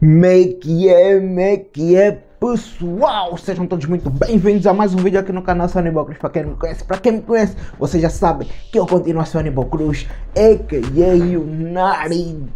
Make é, make é, pessoal! Sejam todos muito bem-vindos a mais um vídeo aqui no canal Sonibal Cruz. Para quem não me conhece, para quem me conhece, você já sabe que eu continuo a Sonibal Cruz, a.k.a. o Narigão.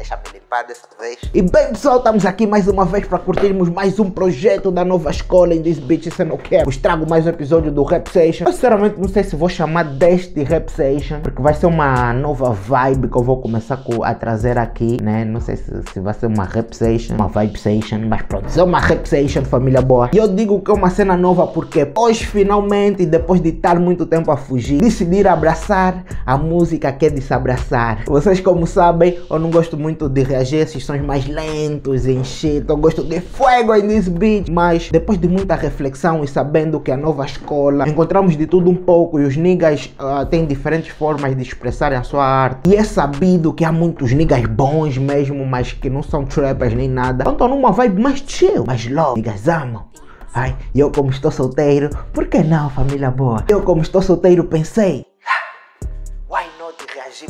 Deixa-me limpar dessa vez. E bem pessoal, estamos aqui mais uma vez para curtirmos mais um projeto da nova escola em This Beach Se Não Quer. Vos trago mais um episódio do Rap Session. Eu, sinceramente não sei se vou chamar deste Rap Session, porque vai ser uma nova vibe que eu vou começar a trazer aqui, né? Não sei se, se vai ser uma Rap Session, uma Vibe Session, mas pronto, é uma Rap Session, família boa. E eu digo que é uma cena nova porque hoje finalmente, depois de estar muito tempo a fugir, decidir abraçar a música que é de se abraçar. Vocês como sabem, eu não gosto muito de reagir a esses sons mais lentos e shit. Eu gosto de fogo em this beat. Mas depois de muita reflexão e sabendo que a nova escola encontramos de tudo um pouco e os niggas uh, têm diferentes formas de expressarem a sua arte. E é sabido que há muitos niggas bons mesmo, mas que não são trappers nem nada. Então estão numa vibe mais chill, mais low. Niggas amam. Ai, eu como estou solteiro, por que não, família boa? Eu como estou solteiro pensei,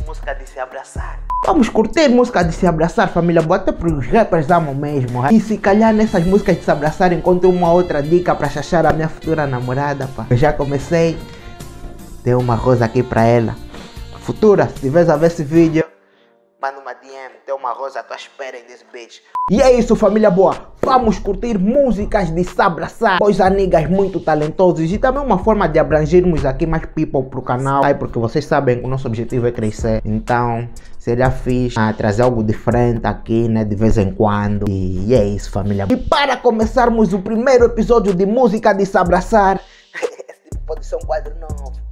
música de se abraçar? Vamos curtir música de se abraçar, família porque os rappers amam mesmo. E se calhar nessas músicas de se abraçar encontro uma outra dica para chachar a minha futura namorada, pá. Eu já comecei, dei uma rosa aqui para ela. Futura, se tiveres a ver esse vídeo, manda uma DM, tem uma rosa à tua espera em this bitch. E é isso, família boa. Vamos curtir músicas de se abraçar, pois há niggas muito talentosos e também uma forma de abrangermos aqui mais people pro canal, aí porque vocês sabem que o nosso objetivo é crescer. Então, seria fixe ah, trazer algo diferente aqui, né, de vez em quando. E é isso, família. E para começarmos o primeiro episódio de música de se abraçar, esse pode ser um quadro novo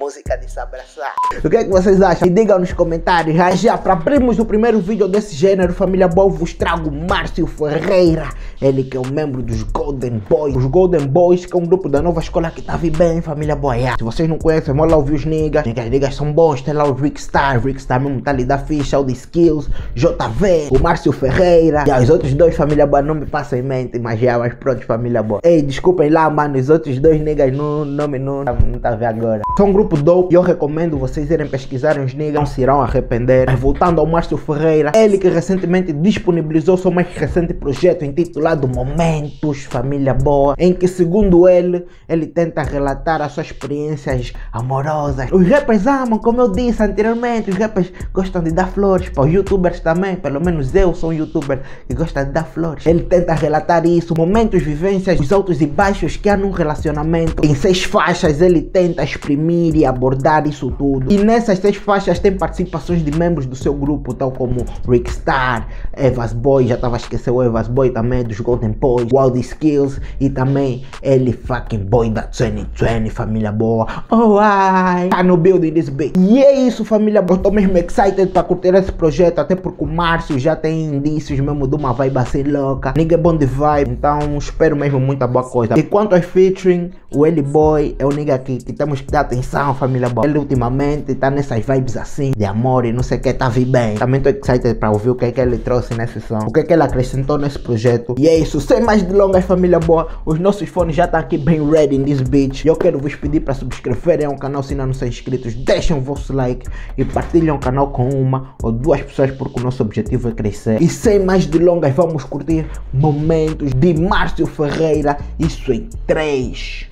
música de se abraçar. O que é que vocês acham? Me digam nos comentários. Já, já para abrirmos o primeiro vídeo desse gênero, família boa, vos trago Márcio Ferreira. Ele que é um membro dos Golden Boys. Os Golden Boys, que é um grupo da nova escola que tá bem, família boa. Yeah. Se vocês não conhecem, vão lá ouvir os niggas. Niggas, niggas são bons. Tem lá o Rick Star. Rick mesmo tá ali da ficha. O de Skills, JV, o Márcio Ferreira. E os outros dois, família boa, não me passam em mente, mas já, mas pronto, família boa. Ei, desculpem lá, mano. Os outros dois niggas não, não, não, não, não tá vendo agora. São um grupo dope e eu recomendo vocês irem pesquisarem os niggas, não se irão arrepender. Mas voltando ao Márcio Ferreira, ele que recentemente disponibilizou seu mais recente projeto intitulado Momentos Família Boa, em que segundo ele, ele tenta relatar as suas experiências amorosas. Os rappers amam, como eu disse anteriormente, os rappers gostam de dar flores, para os youtubers também, pelo menos eu sou um youtuber que gosta de dar flores. Ele tenta relatar isso, momentos, vivências, os altos e baixos que há num relacionamento. Em seis faixas ele tenta exprimir abordar isso tudo. E nessas seis faixas tem participações de membros do seu grupo, tal como Rick Star, Evas Boy, já estava esquecendo o Evas Boy também, dos Golden Boys, Wild Skills e também ele fucking boy da 2020, família boa. Oh, ai, tá no building this big. E é isso, família boa. Tô mesmo excited para curtir esse projeto, até porque o Márcio já tem indícios mesmo de uma vibe assim louca. Nigga é bom de vibe, então espero mesmo muita boa coisa. E quanto aos featuring, o Eli Boy é o nigga que, que temos que dar atenção, família boa. Ele ultimamente tá nessas vibes assim, de amor e não sei o que, tá vi bem. Também tô excited para ouvir o que é que ele trouxe nesse som, o que é que ele acrescentou nesse projeto. E é isso, sem mais delongas, família boa. Os nossos fones já estão aqui bem ready in this beach. E eu quero vos pedir para subscreverem ao canal se ainda não são inscritos. Deixem o vosso like e partilhem o canal com uma ou duas pessoas porque o nosso objetivo é crescer. E sem mais delongas, vamos curtir momentos de Márcio Ferreira. Isso em 3,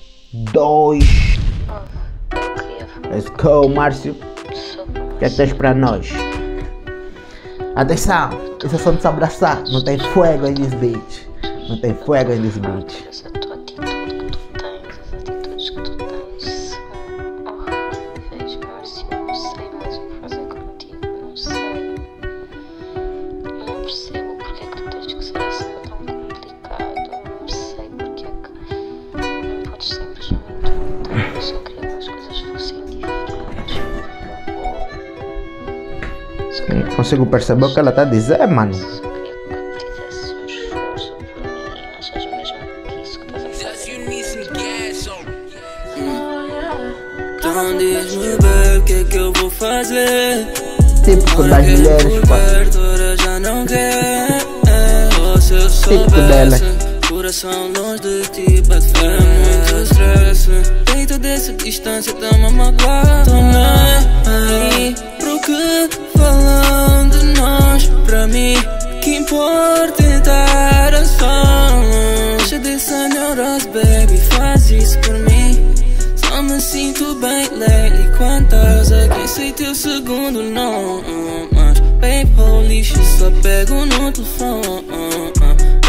2, Let's go, Márcio. O que é que tens para nós? Atenção, esse é só se abraçar. Não tem fogo em this beach. Não tem fogo em this beach. Consigo perceber o que ela tá dizer, mano. Então diz-me bem o que é que eu vou fazer Típico das mulheres, pá. Típico dela. soubesse Coração longe de ti bate fé muito estresse Deito dessa distância tá-me a magoar Tô nem aí bem lately quando estás aqui Sei teu segundo não Mas, baby, holy só pego no telefone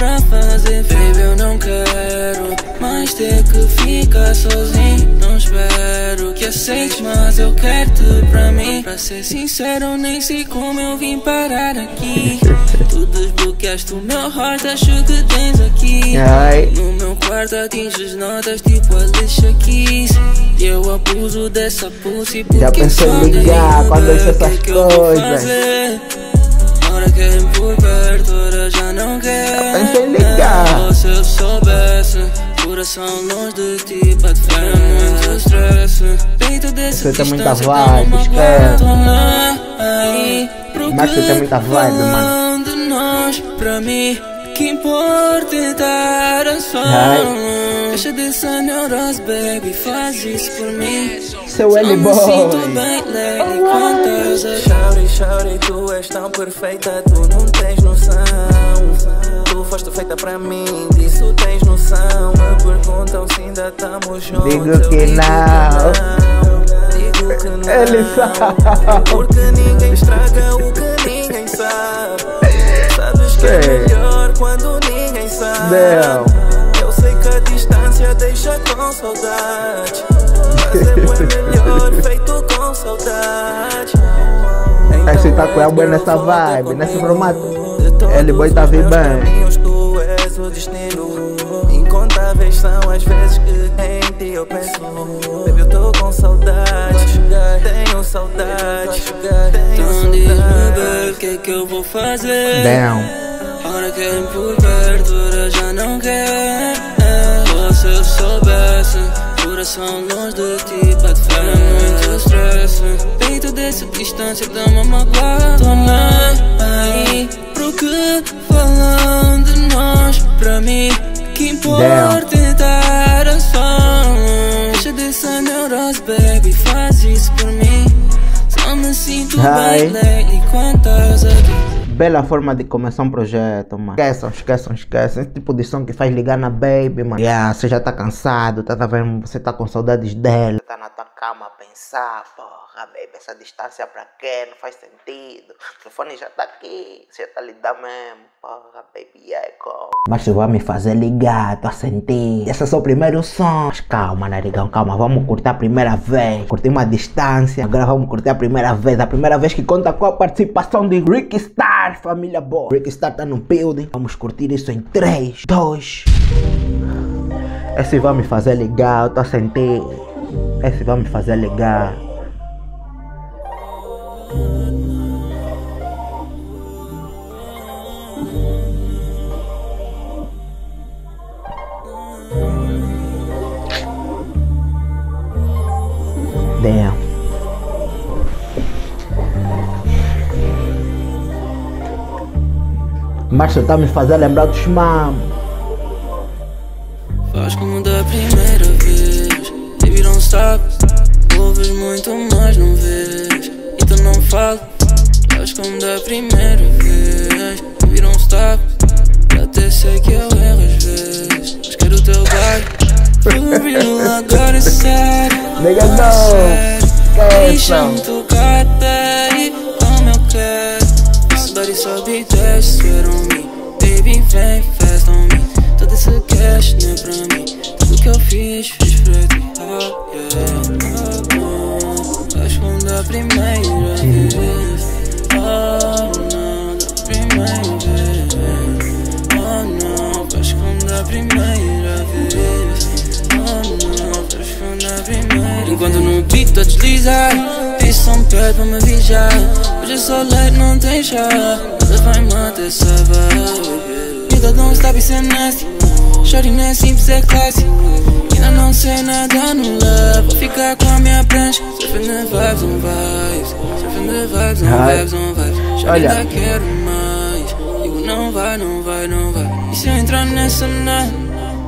Pra fazer, baby, eu não quero Mais ter que ficar sozinho. Não espero que aceites, mas eu quero-te pra mim. Pra ser sincero, nem sei como eu vim parar aqui. Tu desbloqueaste o meu heart, acho que tens aqui. No meu quarto atinges notas tipo Alicia Keys eu abuso dessa pussy porque Já pensei em ligar quando essas coisas? Agora querem por perto, agora já não quer pensei em ligar. Se eu soubesse Coração longe de ti, bate fé, muito stress Peito desse Você tem muita vibe, esquece. Mas você tem muita vibe, mano. de nós, pra mim que importa é dar a Ai. Deixa dessa neurose, baby, faz isso por mim Seu Só L me boy. sinto bem leve quando estás aqui Shawty, shawty, tu és tão perfeita, tu não tens noção. Tu foste feita pra mim, disso tens noção. Me perguntam se ainda estamos juntos. Digo eu que não. Digo que não. Ele sabe. Porque ninguém estraga o que ninguém sabe. Sabes que é melhor quando ninguém sabe. Eu sei que a distância deixa com saudade é bem melhor feito com saudade Aí você tá com a boa nessa vibe, nesse formato. Ele boy tá vindo vindo bem. Caminhos, tu és o destino Incontáveis são as vezes que em ti eu penso Baby, eu tô com saudade Tenho saudade Então Tenho diz-me, saudade baby, o que é que eu vou fazer? Damn. Agora querem por perto, já não quer Oh, se eu soubesse Coração distância, magoar Tô nem aí pro que falam de nós Pra mim, que importa é dar a som Deixa dessa neurose, baby, faz isso por mim Só me sinto Ai. bem lately quando estás aqui Bela forma de começar um projeto, mano. Esqueçam, esqueçam, esqueçam. Esse tipo de som que faz ligar na baby, mano. Yeah, você já tá cansado, tá, tá vendo? Você tá com saudades dela. Tá na tua cama a pensar, porra, baby, essa distância pra quê? Não faz sentido. O telefone já tá aqui, você tá lidando mesmo. Porra, baby, eco. Mas você vai me fazer ligar, tô a sentir. Esse é o primeiro som. Mas calma, narigão, calma. Vamos curtir a primeira vez. Curtimos a distância. Agora vamos curtir a primeira vez. A primeira vez que conta com a participação de Rick Star, família boa. Rick Star tá no building. Vamos curtir isso em 3, 2. Esse vai me fazer ligar, eu tô a sentir. Esse vai me fazer ligar. Damn. Mas tá me fazendo lembrar dos mamos. Faz como da primeira vez Baby, don't stop Ouves muito, mas não vês não falo. Faz como da primeira vez Baby, don't stop Eu até sei que eu erro às vezes Mas quero o teu body For real, agora é sério sério. Esqueça. Deixa-me tocar, baby Como eu quero. Body sobe e desce Swear on me Baby, vem, fast on me Todo esse cash não é pra mim. Tudo que eu fiz, fiz pra ti primeira vez Oh, não, da primeira vez Oh, não, acho que da primeira vez Oh, não, acho que da primeira Enquanto no beat a deslizar Isso são pede pra me vigiar Hoje é só leite, não tem chá Mas vai manter essa vibe. Vida don't stop e ser nasty Shorty é simples, é classe Ainda não sei nada no love. Vou ficar com a minha prancha. Surfing the vibes on vibes. Surfing the vibes on vibes on vibes. Olha. ainda quero mais. Digo não vai, não vai, não vai. E se eu entrar nessa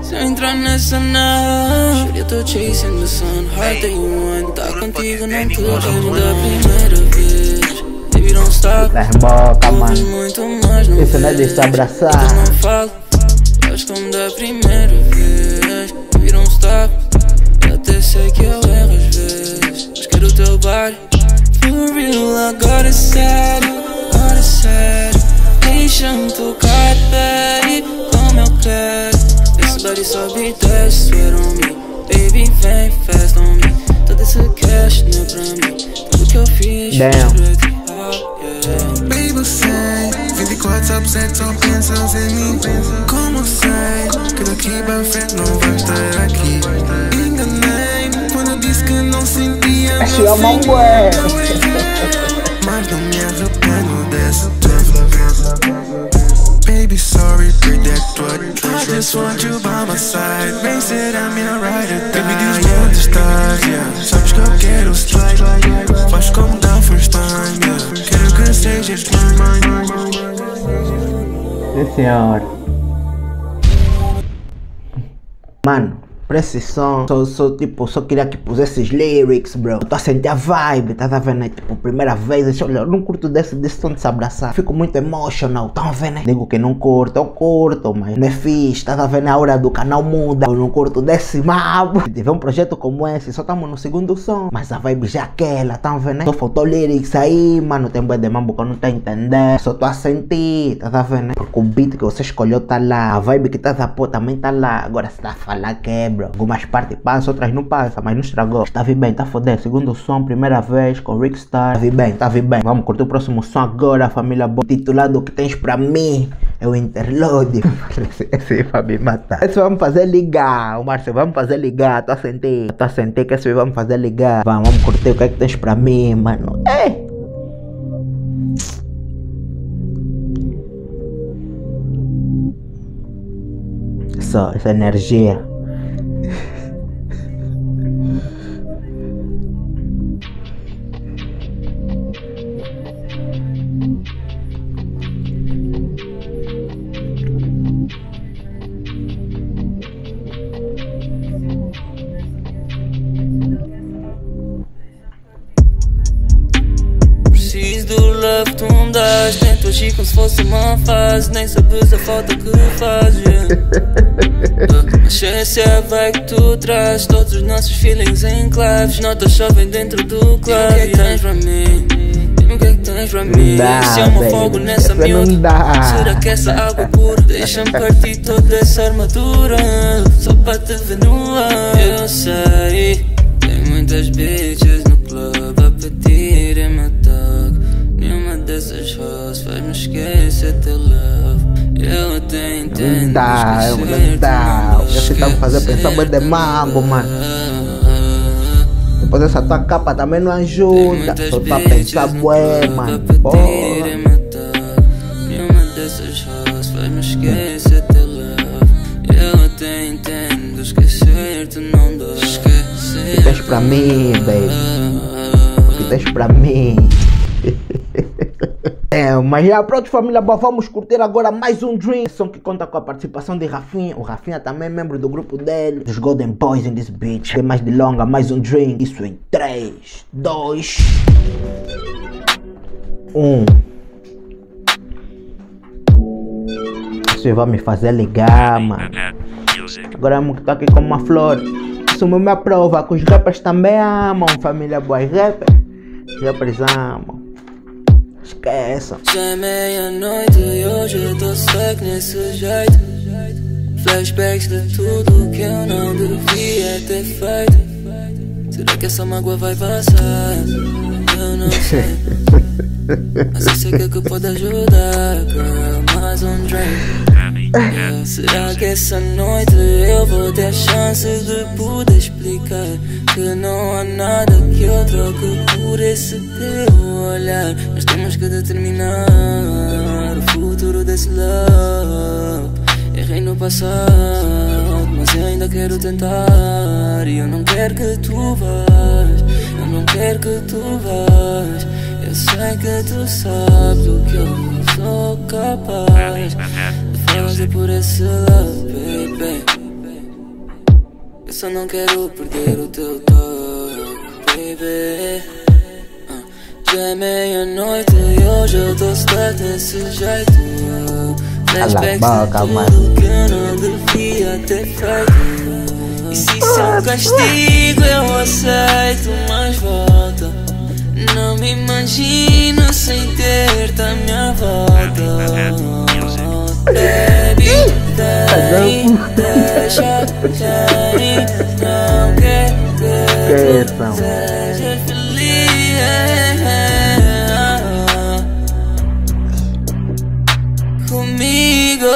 Se eu entrar nessa Shorty eu tô chasing the sun. That you want Tá contigo, não te lembro da primeira vez. Baby don't stop. Das boca, mano. muito mais, não Isso não é de vês. se abraçar. Eu não falo, faz como da primeira vez. Vira um stop. Eu até sei que eu erro às vezes. Mas quero o teu body. For real, agora é sério. Agora é sério. Deixa-me tocar, baby. Como eu quero. Esse body sobe e desce, swear on me. Baby, vem, fast on me. Todo esse cash não é pra mim. Tudo que eu fiz, Damn. fiz pra ti. Oh, yeah. Baby, sei 24 sobre 7 só pensas em mim? Como sei que daqui pra frente não vai estar aqui. Enganei-me quando disse que não sentia meu é ué. Mas não me arrependo dessa Baby, sorry, take that what I just want you by my side. Vem ser a minha rider Baby, diz-me onde estás, yeah. Sabes que eu quero slide Faz como da first time, yeah Quero que pra esse som, só, só, tipo, só queria que pusesse lyrics, bro. Eu tô a sentir a vibe, tá, tá vendo? né? Tipo, primeira vez, eu olhar, eu não curto desse, desse som de se abraçar. Fico muito emotional, tá vendo? né? Digo que não curto, eu curto, mas não é fixe, tá, tá vendo? A hora do canal muda, eu não curto desse mabo. Se tiver um projeto como esse, só estamos no segundo som, mas a vibe já é aquela, tá vendo? né? Só faltou lyrics aí, mano, tem bué de mambo que eu não tô a entender. Só tô a sentir, tá, tá vendo? Porque o beat que você escolheu tá lá, a vibe que tá a pôr também tá lá. Agora você tá a falar que é, bro. Algumas partes passam, outras não passam, mas não estragou. Tá vi bem, tá foder. Segundo som, primeira vez com Rick Star. Tá vi bem, tá vi bem. Vamos curtir o próximo som agora, família boa. Titulado O que tens pra mim é o Interlode. esse, esse vai me matar. Esse vamos fazer ligar, o Márcio, vamos fazer ligar. Tô a sentir, tô a sentir que esse vamos fazer ligar. Vamos, vamos curtir o que é que tens pra mim, mano. Ei! Só essa energia. Uma fase Nem sabes a falta que faz yeah. A essência vai que tu traz Todos os nossos feelings em claves Notas chovem dentro do clave O que é que tens para mim? Diz-me o que é que tens para mim? dá, Se eu afogo nessa miúda. Será que essa água pura Deixa-me partir toda essa armadura Só Não dá, eu não dá. Você tá me fazendo pensar bem de mambo, mano. Depois essa tua capa também não ajuda. Só tá a pensar bué, mano. Porra. Nenhuma dessas hoes faz-me esquecer teu love Eu até entendo esquecer-te não dá Esquecer O que tens pra mim, baby? O que tens pra mim? É, mas já pronto família vamos curtir agora mais um Dream Som que conta com a participação de Rafinha. O Rafinha também é membro do grupo dele. Dos Golden Boys in this bitch. Tem mais de longa, mais um Dream Isso em 3, 2 1 Isso vai me fazer ligar, mano. Agora eu tô aqui com uma flor. Isso me aprova que os rappers também amam, família boa. Os rappers, os rappers amam. Esqueçam. Já é meia-noite e hoje eu tô seco nesse jeito Flashbacks de tudo que eu não devia ter feito Será que essa mágoa vai passar? Eu não sei Mas eu sei que é que pode ajudar, girl Mais um drink Será que essa noite eu vou ter chance de poder explicar Que não há nada que eu troque por esse teu olhar? Mas temos que determinar o futuro desse love. Errei no passado, mas eu ainda quero tentar. E eu não quero que tu vás, eu não quero que tu vás. Eu sei que tu sabes o que eu sou capaz fazer por esse love, baby. Eu só não quero perder o teu toque, baby. Ah, Já é meia-noite e hoje eu tô stuck desse jeito. Flashbacks de tudo que eu não devia ter feito. E se isso é um castigo eu aceito, mas volta. Não me imagino sem ter-te à minha volta Baby, vem, deixa, quem não quer que seja feliz comigo.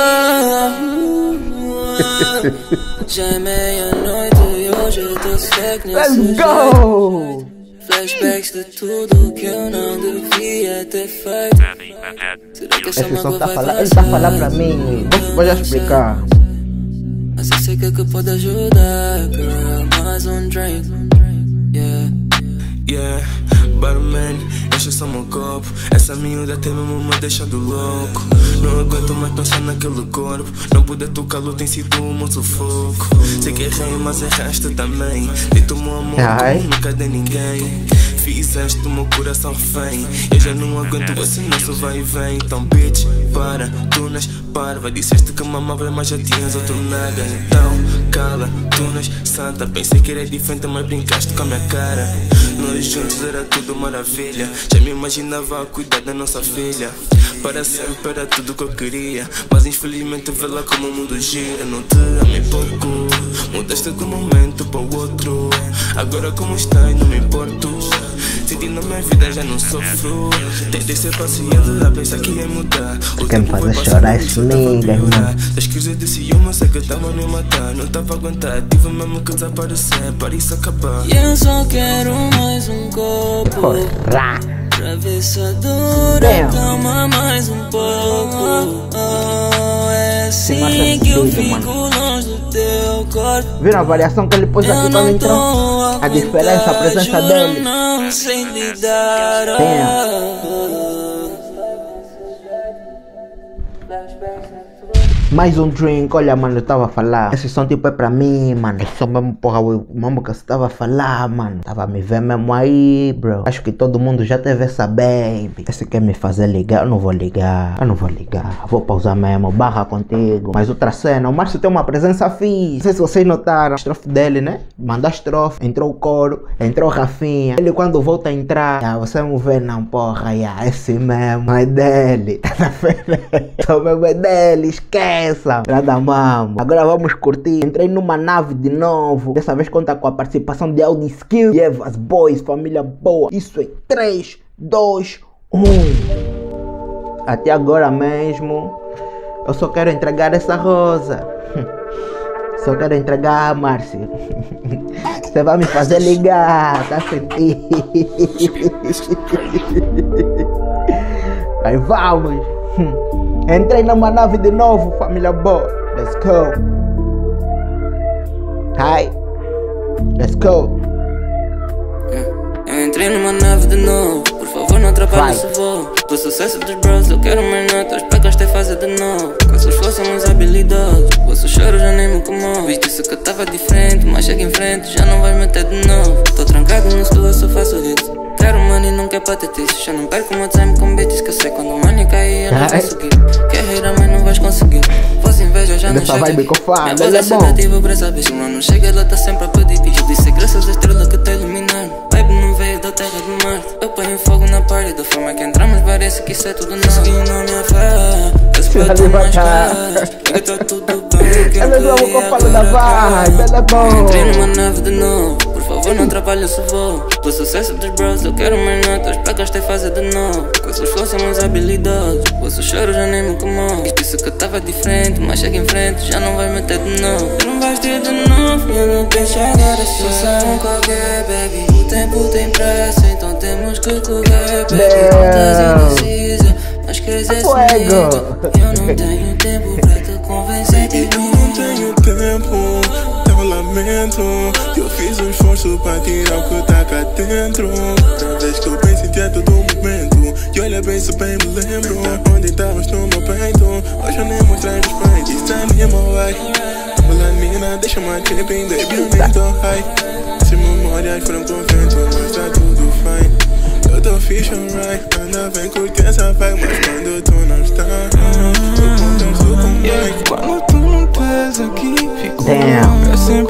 Já é meia-noite e hoje eu tô seco Let's go! Flashbacks de tudo que eu não devia ter feito. Será que essa Esse som mágoa tá vai falando, ele tá passar? falando pra mim. Vou, vou já explicar. Mas eu sei que é que pode ajudar, girl. Mais um drink, yeah. Yeah, barman, enche só meu copo. Essa miúda até mesmo me deixando louco. Não aguento mais pensar naquele corpo. Não poder tocá-lo tem sido um sufoco Sei que errei, mas erraste também. Dei-te o meu amor Ai. como nunca dei ninguém. Fizeste o meu coração refém. Eu já não aguento esse nosso vai e vem. Então bitch, para, parva Disseste que me amavas, mas já tinhas outro nada Então, cala, tu nas santa. Pensei que era diferente, mas brincaste com a minha cara. Nós juntos era tudo maravilha. Já me imaginava a cuidar da nossa filha. Para sempre era tudo que eu queria. Mas infelizmente vê lá como o mundo gira. Não te amei pouco Mudaste de um momento para o outro. Agora como estás não me importo Sentindo a minha vida já não sofro Tentei ser paciente a pensar que ia mudar O tempo foi chorar tava a nigga, piorar. irmão. Das crises de ciúme eu sei que tava a me matar Não tava a aguentar, tive mesmo que desaparecer Para isso acabar E eu só quero mais um copo. Rá. Travessa dura, Damn. calma mais um pouco. Oh, é assim que eu fico longe do teu corpo. Viram a variação que ele pôs aqui pra mim? então? A diferença, a presença dele. Não sei lidar. Mais um drink, olha mano, eu tava a falar. Esse som tipo é pra mim, mano. Esse som mesmo, porra, o mesmo que você tava a falar, mano. Tava a me ver mesmo aí, bro. Acho que todo mundo já teve essa baby. Esse quer me fazer ligar, eu não vou ligar. Eu não vou ligar. Vou pausar mesmo, barra contigo. Mas outra cena, o Márcio tem uma presença fixe. Não sei se vocês notaram. A estrofe dele, né? Manda a estrofe, entrou o coro, entrou o Rafinha. Ele quando volta a entrar, ah, você não vê não, porra, yeah, esse mesmo é dele. Tá vendo? Só mesmo é dele, esqueça. Nada mamo. Agora vamos curtir. Entrei numa nave de novo. Dessa vez conta com a participação de Audi Skill e Evas Boys, família boa. Isso é 3, 2, 1. Até agora mesmo, eu só quero entregar essa rosa. Só quero entregar, Márcio. Você vai me fazer ligar, tá sentindo? Aí vamos. Entrei numa nave de novo, família boa. Let's go. Hi. Let's go. Eu entrei numa nave de novo. Por favor, não atrapalhe esse voo. Do sucesso dos bros, eu quero mais notas. Que esta fase de novo. Com essas flores somos habilidosos. Vosso choro já nem me comove. Viste isso que eu tava diferente, mas chega em frente, já não vais meter de novo. Tô trancado no estúdio, eu só faço hits. Money, não quer patetice. Já não perco o meu time com beats. Que eu sei quando o money cair, eu não vou seguir. Quer rir, mas não vais conseguir. Fosse inveja, já não Dessa chega vibe Minha voz é é bom. sedativa pra saber. Se não, chega, ela tá sempre a pedir. Eu disse graças à estrela que tá iluminando. Baby não veio da terra do mar. Eu ponho fogo na party. Da forma que entramos, parece que isso é tudo. Seguindo a minha fé. Mais. Que tá tudo bem. Ela é que eu falo da vibe, ela é bom. Entrei numa nave de novo. Favor, não atrapalhe esse voo. Do sucesso dos bros, eu quero mais notas. Para gastar fazer de novo. Com flores somos habilidosos. O vosso choro já nem me comove. Disse que eu tava diferente, mas chega em frente, já não vai meter de novo. Tu não vais ter de novo, eu não deixo agora só um qualquer, baby. O tempo tem pressa, então temos que correr, baby. Damn. Estás indecisa, mas queres esse nigga. Eu não tenho tempo pra te convencer de Eu mim. não tenho tempo, eu lamento. Eu fiz um esforço para tirar o que tá cá dentro. Cada vez que eu em ti a todo momento. E olha bem se bem me lembro. Tá onde estavas no meu peito. Hoje eu nem mostrar respeito. This time in my way. Melanina, deixa-me tripping, baby, eu nem tô high. Se memórias foram com vento, mas tá tudo fine. Eu tô fixe, alright. Anda bem curtir essa vibe, mas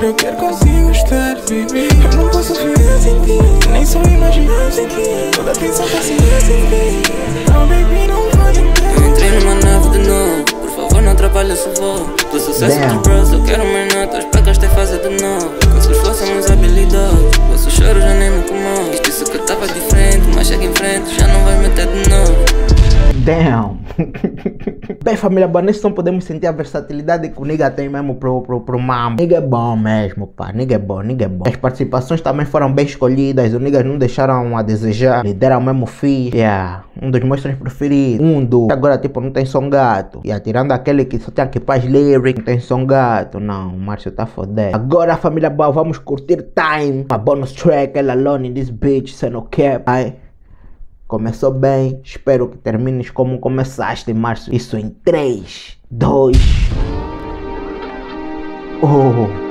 eu quero consigo estar, baby. Eu não posso viver sem ti, nem só imaginar sem ti. Toda atenção tá sem ti. Não, baby, não pode Eu entrei numa nave de novo, por favor não atrapalha se vou Do sucesso dos bros, eu quero mais notas para gastar fazer de novo. Com se fôssemos habilidosos, vosso choro já nem me comove Isto disse que eu tava diferente, mas chega em frente, já não vai meter de novo. Damn. Bem, família boa, nesse som podemos sentir a versatilidade que o nigga tem mesmo pro, pro, pro mambo. Nigga é bom mesmo, pá. Nigga é bom, nigga é bom. As participações também foram bem escolhidas. Os niggas não deixaram a desejar. Lhe deram mesmo fiz. Yeah. Um dos meus sons preferidos. Um do. Agora, tipo, não tem som gato. E tirando aquele que só tem que faz lyric. Não tem som gato. Não, o Márcio tá fodendo. Agora, família boa, vamos curtir Time. A bonus track, ela alone in this bitch, sendo cap. Ai. Começou bem, espero que termines como começaste, Márcio. Isso em 3, 2. Oh.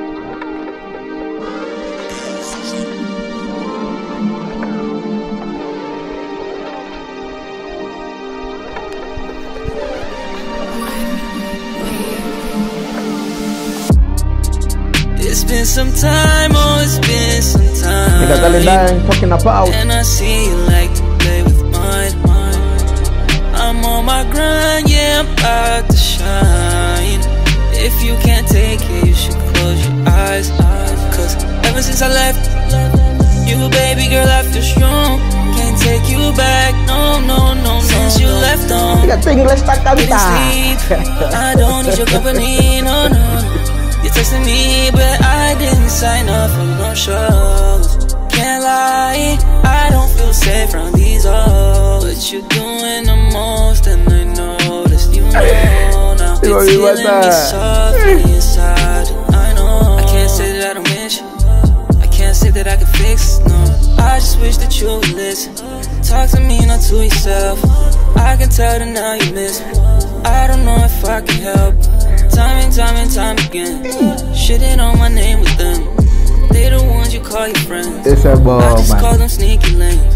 Been some time, oh it's been some Nigga, dale time. And I see you like grind, yeah, I'm about to shine If you can't take it, you should close your eyes Cause ever since I left You, baby girl, I feel strong Can't take you back, no, no, no, no Since you left on Nigga, tu inglês tá didn't sleep. I don't need your company, no, no. You texted me, but I didn't sign up for no shows. Can't lie, I don't feel safe from these hoes. But you're doing the most, and I It's already went killing me there. I know I can't say that I don't miss you. I can't say that I can fix no. I just wish that you would listen. Talk to me, not to yourself. I can tell that now you miss me. I don't know if I can help. Time and time and time again. Shitting on my name with them. They the ones you call your friends. Esse é bom, I just call them sneaky lanes.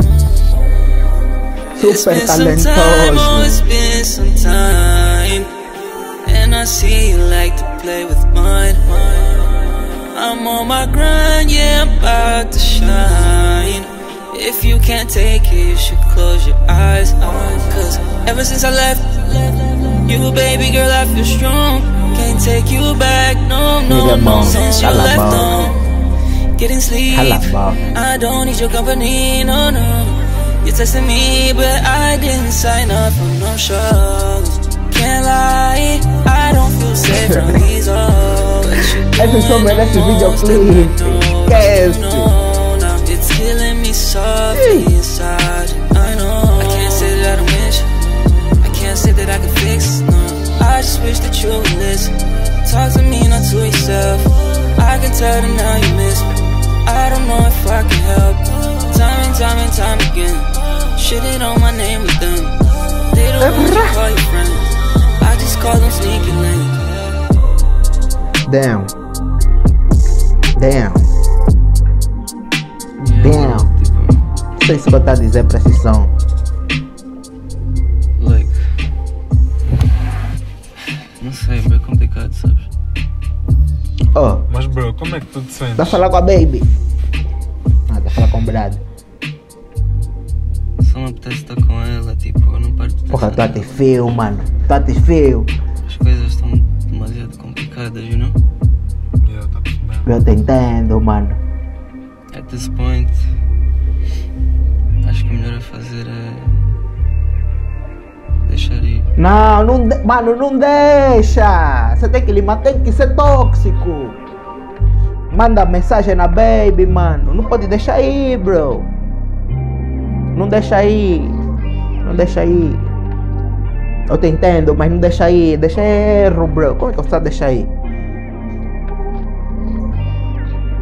It's Super been some time, oh, it's been some time. And I see you like to play with mine. I'm on my grind, yeah, I'm about to shine. If you can't take it, you should close your eyes. Cause ever since I left, you, baby girl, I feel strong. Can't take you back, no, no, no. Since you left boca. on, um, getting sleep. Cala a boca. I don't need your company, no, no. You texted me, but I didn't sign up for no shows. Can't lie, I don't feel safe from these hoes. But you Esse som doing the merece most, videoclipe. and I know Esquece. you. It's killing me softly inside. I know I can't say that I don't miss you. I can't say that I can fix no. I just wish that you would listen. Talk to me, not to yourself. I can tell that now you miss me. I don't know if I can help. Time and time and time again. Shitting on my name with them. They the ones you call your friends. Links. Damn. Damn. Damn. Não sei se vou estar a dizer som. Like. Não sei, é bem complicado, sabes? Oh, Mas bro, como é que tu te sentes? a falar com a baby? Ah, a falar com o brado. Só me apetece estar com ela, tipo, eu não paro de pensar. Porra, tu te fio, mano. Tu te fio. As coisas estão demasiado complicadas, you know? Yeah, tá percebendo. Eu te entendo, mano. At this point, acho que o melhor a fazer é. deixar ir. Não, não de... mano, não deixa. Você tem que limar, tem que ser tóxico. Manda mensagem na baby, mano. Não pode deixar aí, bro. Não deixa aí. Não deixa aí. Eu te entendo, mas não deixa aí. Deixa erro, bro. Como é que você deixa aí?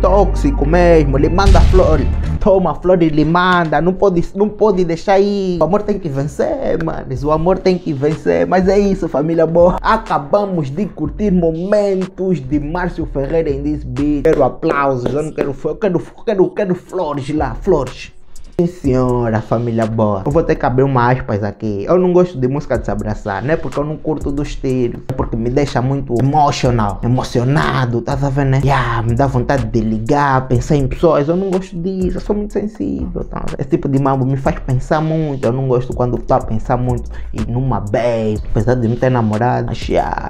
Tóxico mesmo. Lhe manda flor. Toma flor e lhe manda. Não pode, não pode deixar aí. O amor tem que vencer, manos. O amor tem que vencer. Mas é isso, família boa. Acabamos de curtir momentos de Márcio Ferreira em This Beat. Quero aplausos. Eu não quero. Quero, quero, quero flores lá. Flores. Sim, senhora, família boa. Eu vou ter que abrir uma aspas aqui. Eu não gosto de música de se abraçar, não é porque eu não curto do estilo, é porque me deixa muito emotional, emocionado, tá ver, né? Yeah, me dá vontade de ligar, pensar em pessoas. Eu não gosto disso, eu sou muito sensível, tá? Esse tipo de mambo me faz pensar muito. Eu não gosto quando estou a pensar muito e numa babe, apesar de não ter namorado. Mas, yeah,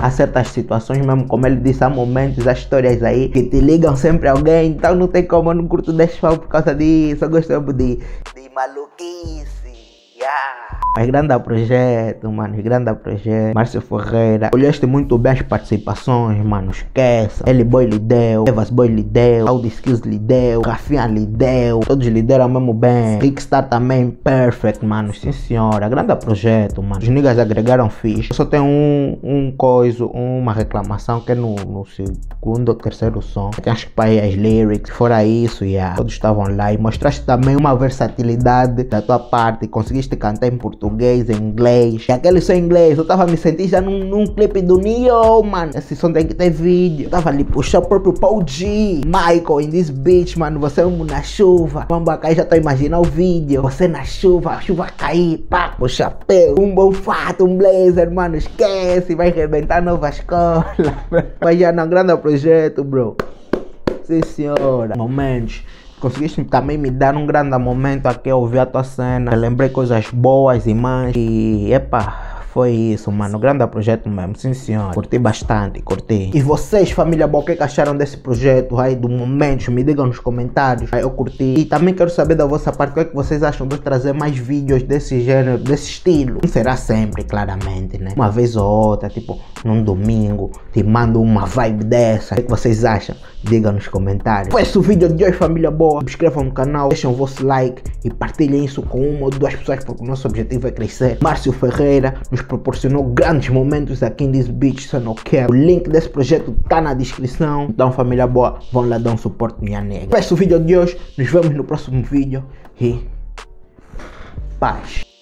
há certas situações mesmo, como ele disse, há momentos, há histórias aí que te ligam sempre alguém, então não tem como eu não curto desse por causa disso. Eu gosto de, de maluquice. Yeah. Mas grande projeto, mano, grande projeto. Márcio Ferreira, olhaste muito bem as participações, mano, esqueça. Ele Boy lhe deu, Evas Boy lhe deu, Audi Skills lhe deu, Rafinha lhe deu, todos lhe deram mesmo bem. Kickstar também, perfect, mano, sim senhora. Grande projeto, mano. Os niggas agregaram fixe. Eu só tenho um, um coisa, uma reclamação que é no, no segundo ou terceiro som. Tem as pai as lyrics, fora isso, yeah. Todos estavam lá e mostraste também uma versatilidade da tua parte. Conseguiste cantar em português português, inglês. E aquele só inglês, eu tava me sentindo já num, num clipe do Neo, mano. Esse som tem que ter vídeo. Eu tava ali puxar o próprio Paul G. Michael in this beach, mano. Você é na chuva. Cair, já tô imaginando o vídeo. Você na chuva, a chuva cair, pá, o chapéu. Um bom fato, um blazer, mano. Esquece, vai arrebentar nova escola. Mas já não, grande projeto, bro. Sim, senhora. Momentos conseguiste também me dar um grande momento aqui ouvir a tua cena. Eu lembrei coisas boas e mais. E epa, foi isso, mano. Grande projeto mesmo, sim senhor. Curti bastante, curti. E vocês, família boa, o que acharam desse projeto aí, do momento? Me digam nos comentários. Aí eu curti. E também quero saber da vossa parte o que, é que vocês acham de trazer mais vídeos desse gênero, desse estilo. Não será sempre, claramente, né? Uma vez ou outra, tipo, num domingo, te mando uma vibe dessa. O que, é que vocês acham? Digam nos comentários. Foi esse o vídeo de hoje, família boa. Subscrevam no canal, deixem o vosso like e partilhem isso com uma ou duas pessoas, porque o nosso objetivo é crescer. Márcio Ferreira nos proporcionou grandes momentos aqui em This Beach Sono Care. O link desse projeto tá na descrição. Então, família boa, vão lá dar um suporte minha nega. É o vídeo de hoje. Nos vemos no próximo vídeo. E paz.